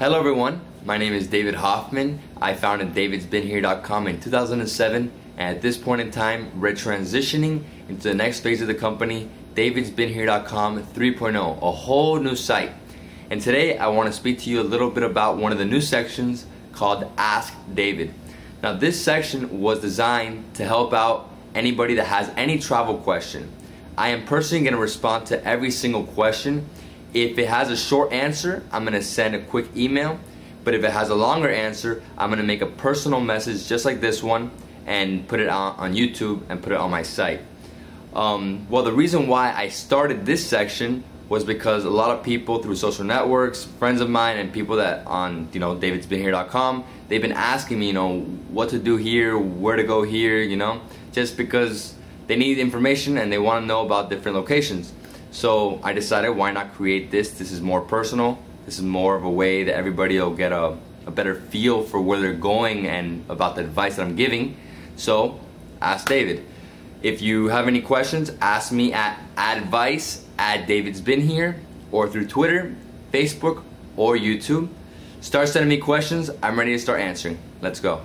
Hello everyone, my name is David Hoffmann. I founded davidsbeenhere.com in 2007 and at this point in time we're transitioning into the next phase of the company, davidsbeenhere.com 3.0, a whole new site. And today I want to speak to you a little bit about one of the new sections called Ask David. Now this section was designed to help out anybody that has any travel question. I am personally going to respond to every single question if it has a short answer, I'm gonna send a quick email. But if it has a longer answer, I'm gonna make a personal message just like this one and put it on, on YouTube and put it on my site. Um, well, the reason why I started this section was because a lot of people through social networks, friends of mine, and people that on you know davidsbeenhere.com, they've been asking me, you know, what to do here, where to go here, you know, just because they need information and they want to know about different locations. So I decided why not create this? This is more personal. This is more of a way that everybody will get a, a better feel for where they're going and about the advice that I'm giving. So ask David. If you have any questions, ask me at advice at David's Been Here or through Twitter, Facebook, or YouTube. Start sending me questions. I'm ready to start answering. Let's go.